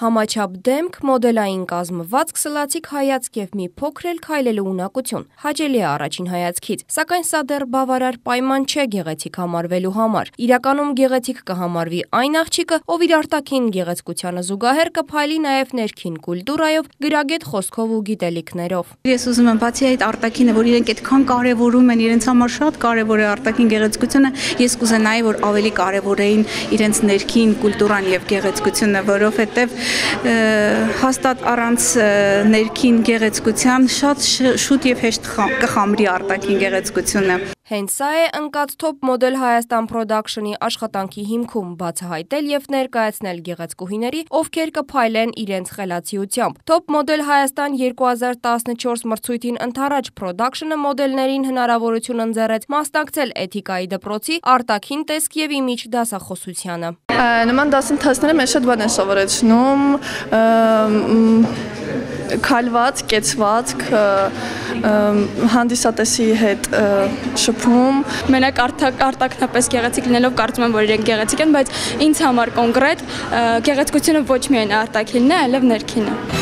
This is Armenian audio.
Համաչափ դեմք, մոդելային կազմվածք, սլացիկ հայացք եւ մի փոքր էլ քայլելու ունակություն։ Հաճելի է առաջին հայացքից, սակայն սա դեռ բավարար պայման չէ գեղեցիկ համարվելու համար։ Իրականում գեղեցիկ կհամարվի այն աղջիկը, ով իր արտաքին գեղեցկությանը զուգահեռ կփայլի նաեւ ներքին կուլտուրայով, գրագետ խոսքով ու գիտելիքներով։ Ես ուզում եմ բացի այդ արտաքինը, որ իրենք այդքան կարևորում են, իրենց համար շատ կարևոր է արտաքին գեղեցկությունը, ես կուզենայի, որ ավելի կարևորեին իրենց ներքին կուլտուրան եւ գեղեցկությունը, որովհետեւ հաստատ առանց ներքին գեղեցկության շատ շուտ եւ հեշտ կխամրի արտաքին գեղեցկությունը։ Հենց սա է ընկած Top Model Հայաստան Production-ի աշխատանքի հիմքում բացահայտել եւ ներկայացնել գեղեցկուհիների, ովքեր կփայլեն իրենց խելացիությամբ։ Top Model Հայաստան 2014 մրցույթին ընթരാճ Production-ը մոդելներին հնարավորություն ընձեռեց մասնակցել Էթիկայի դպրոցի արտաքին տեսք եւ իմիջ դասախոսությանը։ Նման դասընթացները մեզ շատ բան են սովորեցնում, քալված, կեցվածք, հանդիսատեսի հետ շփում։ Մենակ արտակնապես գեղեցիկ լինելով կարծում եմ, որ իրենք գեղեցիկ են, բայց ինձ համար կոնկրետ գեղեցկությունը ոչ միայն արտաքինն է, այլև ներքինը։